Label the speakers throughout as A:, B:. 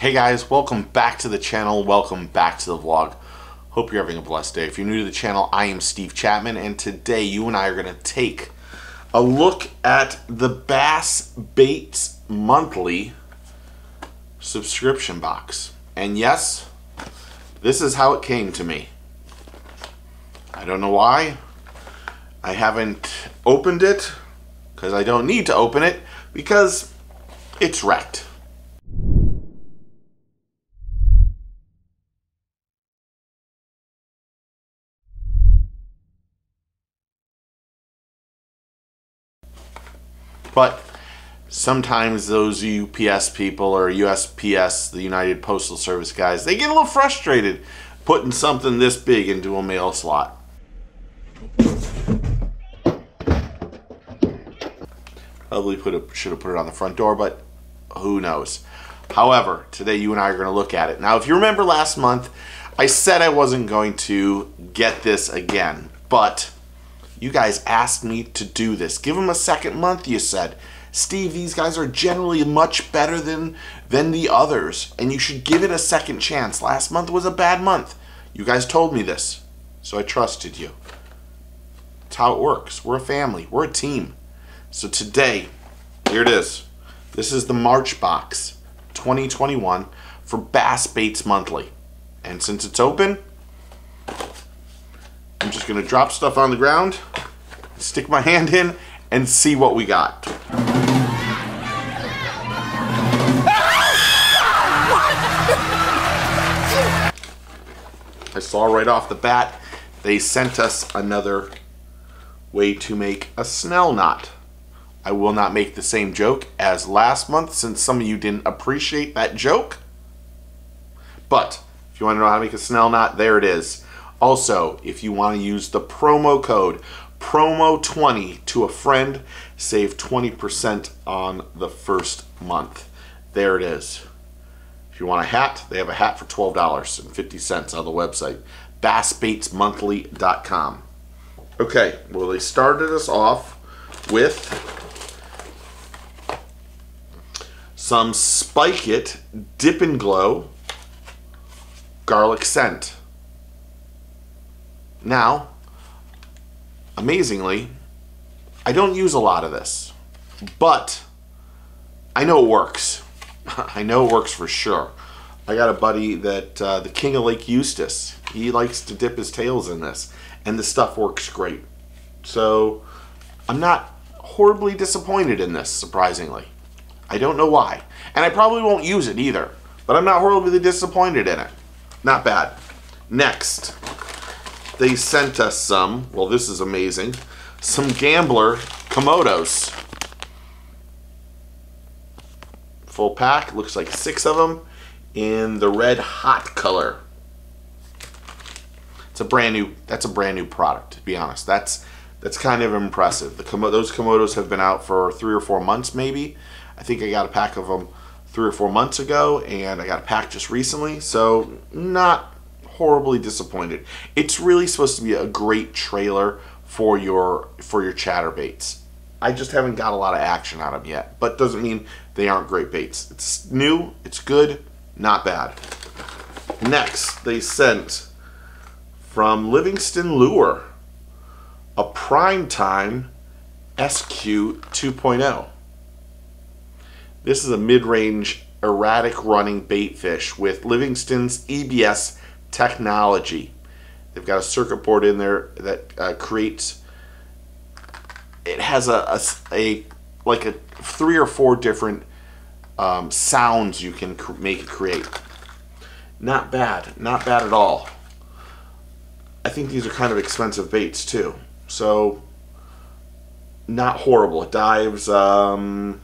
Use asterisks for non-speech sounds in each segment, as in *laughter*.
A: Hey guys, welcome back to the channel. Welcome back to the vlog. Hope you're having a blessed day. If you're new to the channel, I am Steve Chapman, and today you and I are going to take a look at the Bass Baits Monthly subscription box. And yes, this is how it came to me. I don't know why. I haven't opened it because I don't need to open it because it's wrecked. But sometimes those UPS people or USPS, the United Postal Service guys, they get a little frustrated putting something this big into a mail slot. Probably put should have put it on the front door, but who knows. However, today you and I are going to look at it. Now, if you remember last month, I said I wasn't going to get this again, but you guys asked me to do this. Give them a second month, you said. Steve, these guys are generally much better than than the others, and you should give it a second chance. Last month was a bad month. You guys told me this, so I trusted you. It's how it works. We're a family. We're a team. So today, here it is. This is the March box 2021 for Bass Baits Monthly. And since it's open, I'm just gonna drop stuff on the ground, stick my hand in, and see what we got. *laughs* I saw right off the bat, they sent us another way to make a snell knot. I will not make the same joke as last month since some of you didn't appreciate that joke. But if you want to know how to make a snell knot, there it is. Also, if you want to use the promo code promo20 to a friend, save 20% on the first month. There it is. If you want a hat, they have a hat for $12.50 on the website, bassbaitsmonthly.com. Okay, well, they started us off with some Spike It Dip and Glow garlic scent. Now, amazingly, I don't use a lot of this, but I know it works. *laughs* I know it works for sure. I got a buddy that, uh, the King of Lake Eustis, he likes to dip his tails in this, and the stuff works great. So, I'm not horribly disappointed in this, surprisingly. I don't know why. And I probably won't use it either, but I'm not horribly disappointed in it. Not bad. Next, they sent us some, well this is amazing, some Gambler Komodos. Full pack, looks like six of them in the red hot color. It's a brand new, that's a brand new product, to be honest. That's that's kind of impressive. The those Komodos have been out for three or four months maybe. I think I got a pack of them three or four months ago and I got a pack just recently. So not horribly disappointed. It's really supposed to be a great trailer for your for your chatterbaits. I just haven't got a lot of action on them yet, but doesn't mean they aren't great baits. It's new, it's good, not bad. Next, they sent from Livingston Lure a prime time SQ 2.0. This is a mid-range erratic running bait fish with Livingston's EBS technology. They've got a circuit board in there that uh, creates. It has a, a, a, like a three or four different um, sounds you can make it create. Not bad, not bad at all. I think these are kind of expensive baits too, so not horrible. It dives um,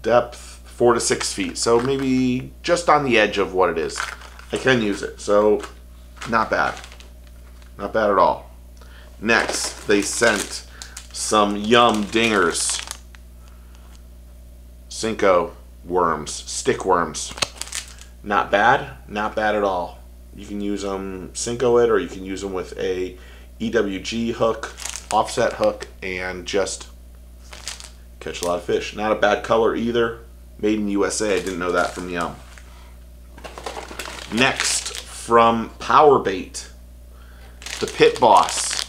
A: depth four to six feet, so maybe just on the edge of what it is. I can use it. So, not bad. Not bad at all. Next, they sent some Yum Dingers. Senko worms, stick worms. Not bad, not bad at all. You can use them Senko it or you can use them with a EWG hook, offset hook, and just catch a lot of fish. Not a bad color either. Made in USA. I didn't know that from Yum. Next, from Power Bait, the Pit Boss.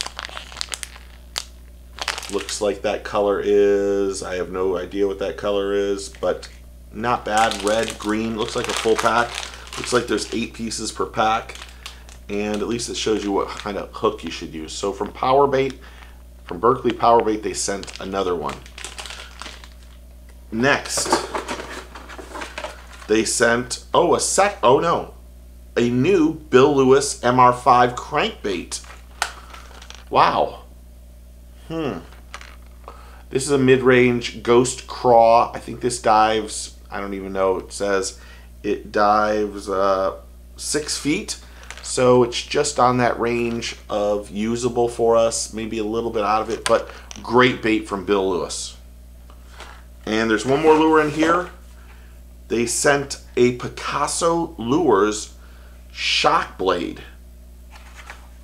A: Looks like that color is, I have no idea what that color is, but not bad. Red, green, looks like a full pack. Looks like there's eight pieces per pack. And at least it shows you what kind of hook you should use. So from Power Bait, from Berkley Power Bait, they sent another one. Next, they sent, oh, a sec, oh no, a new Bill Lewis MR5 crankbait. Wow. Hmm. This is a mid-range ghost craw. I think this dives, I don't even know, it says it dives uh, six feet. So it's just on that range of usable for us, maybe a little bit out of it, but great bait from Bill Lewis. And there's one more lure in here. They sent a Picasso Lures shock blade.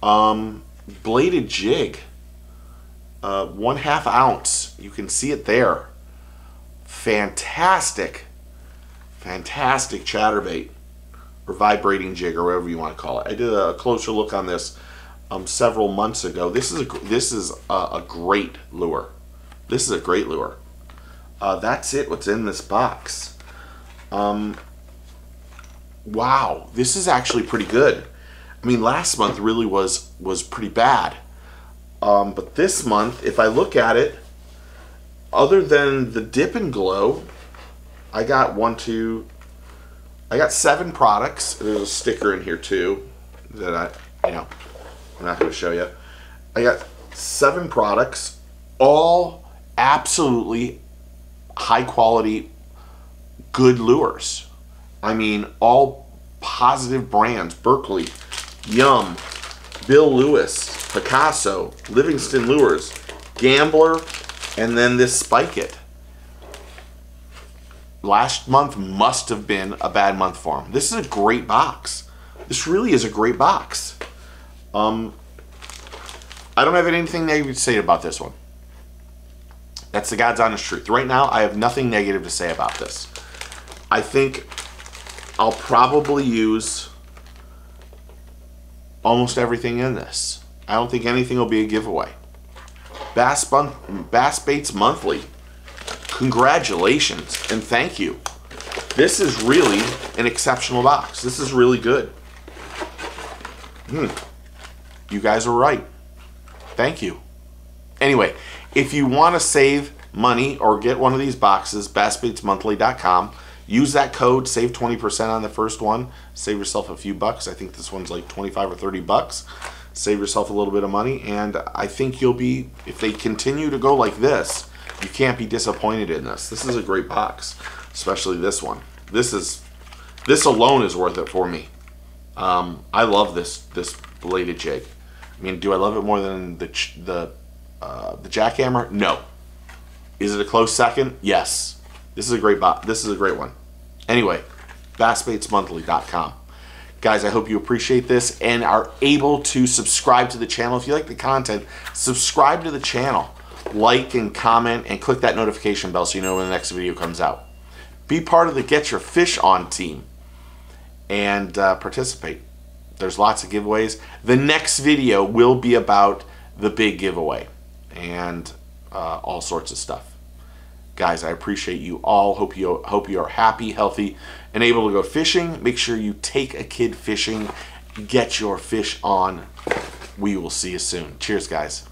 A: Um, bladed jig. Uh, one half ounce. You can see it there. Fantastic, fantastic chatterbait or vibrating jig or whatever you want to call it. I did a closer look on this um, several months ago. This is a, this is a, a great lure. This is a great lure. Uh, that's it. What's in this box? Um, wow, this is actually pretty good. I mean, last month really was was pretty bad. Um, but this month, if I look at it, other than the dip and glow, I got one, two, I got seven products. There's a sticker in here too that I, you know, I'm not going to show you. I got seven products, all absolutely high quality, good lures. I mean, all positive brands. Berkley, Yum, Bill Lewis, Picasso, Livingston Lures, Gambler, and then this Spike It. Last month must have been a bad month for him. This is a great box. This really is a great box. Um, I don't have anything negative to say about this one. That's the God's honest truth. Right now, I have nothing negative to say about this. I think I'll probably use almost everything in this. I don't think anything will be a giveaway. Bass, Bun- Bass Baits Monthly, congratulations and thank you. This is really an exceptional box. This is really good. Hmm. You guys are right. Thank you. Anyway, if you want to save money or get one of these boxes, bassbaitsmonthly.com, use that code, save 20% on the first one, save yourself a few bucks. I think this one's like 25 or 30 bucks save yourself a little bit of money. And I think you'll be, if they continue to go like this, you can't be disappointed in this. This is a great box, especially this one. This is, this alone is worth it for me. Um, I love this this bladed jig. I mean, do I love it more than the the uh, the jackhammer? No. Is it a close second? Yes. This is a great bot. This is a great one. Anyway, bassbaitsmonthly.com. Guys, I hope you appreciate this and are able to subscribe to the channel. If you like the content, subscribe to the channel. Like and comment and click that notification bell so you know when the next video comes out. Be part of the Get Your Fish On team and uh, participate. There's lots of giveaways. The next video will be about the big giveaway and uh, all sorts of stuff guys i appreciate you all hope you hope you are happy healthy and able to go fishing make sure you take a kid fishing get your fish on we will see you soon cheers guys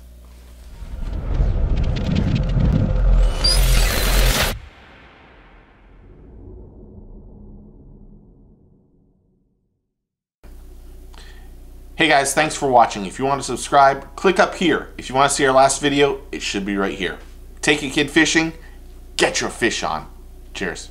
A: Hey guys, thanks for watching. If you want to subscribe, click up here. If you want to see our last video, it should be right here. Take a kid fishing, get your fish on. Cheers.